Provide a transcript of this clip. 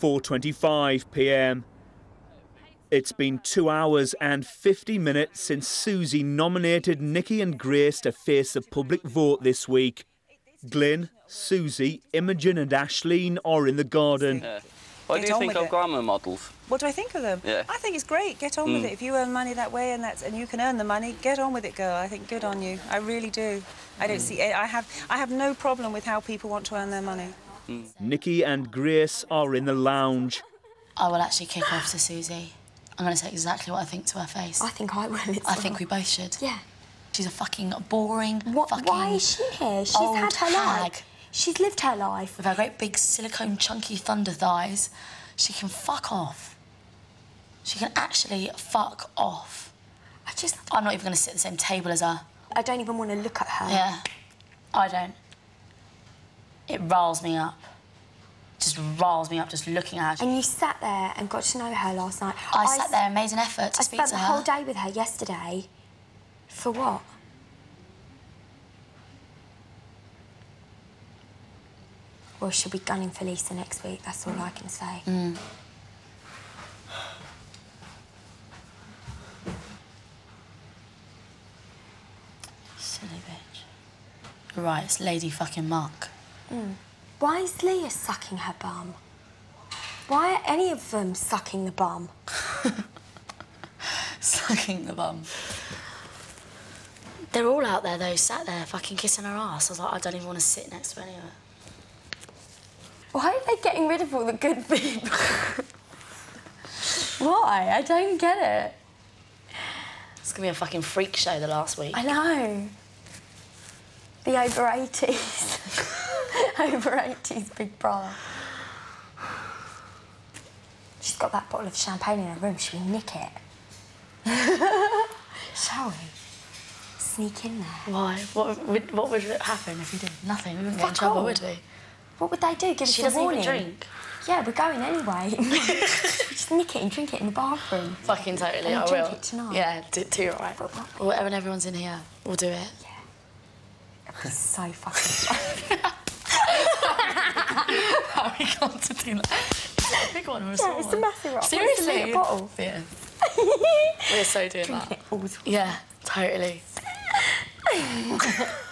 4:25 p.m. It's been 2 hours and 50 minutes since Susie nominated Nikki and Grace to face the public vote this week. Glyn, Susie, Imogen and Aisleyne are in the garden. Yeah. What Get do you think of it. glamour models? What do I think of them? Yeah. I think it's great. Get on with hmm. it. If you earn money that way and that's and you can earn the money, get on with it, girl. I think good on you. I really do. I don't hmm. see. I have. I have no problem with how people want to earn their money. Mm. Nikki and Grace are in the lounge. I will actually kick off to Susie. I'm going to say exactly what I think to her face. I think I will. As I well. think we both should. Yeah. She's a fucking boring What, fucking why is she here? She's old had her hag. life. She's lived her life. With her great big silicone chunky thunder thighs, she can fuck off. She can actually fuck off. I just, I'm not even going to sit at the same table as her. I don't even want to look at her. Yeah, I don't. It riles me up. Just riles me up just looking at her. And you sat there and got to know her last night. I sat there and made an effort to I speak spent to the her. whole day with her yesterday. For what? Well, she'll be gunning for Lisa next week. That's all I can say. Mm. Silly bitch. Right, it's Lady fucking Muck. Why is Lea sucking her bum? Why are any of them sucking the bum? Sucking the bum. They're all out there though, sat there fucking kissing her ass. I was like, I don't even want to sit next to any of it. Why are they getting rid of all the good people? Why? I don't get it. It's gonna be a fucking freak show the last week. I know. The over 80s. over 80s Big Brother. She's got that bottle of champagne in her room. Should we nick it? Shall we? Sneak in there. Why? What would, what would happen if we did? Nothing. We wouldn't get in trouble, would we? What would they do? Give She us a doesn't warning? even drink. Yeah, we're going anyway. Just nick it and drink it in the bathroom. Fucking totally, And I drink will. it tonight. Yeah, do, do right. But what- Well, when everyone's in here, we'll do it. It's so fucking. How are we going to do that? Is it a big one or a small it's a massive one. Seriously? Bottle. Yeah. We're so doing Drink that. it all the Yeah, totally.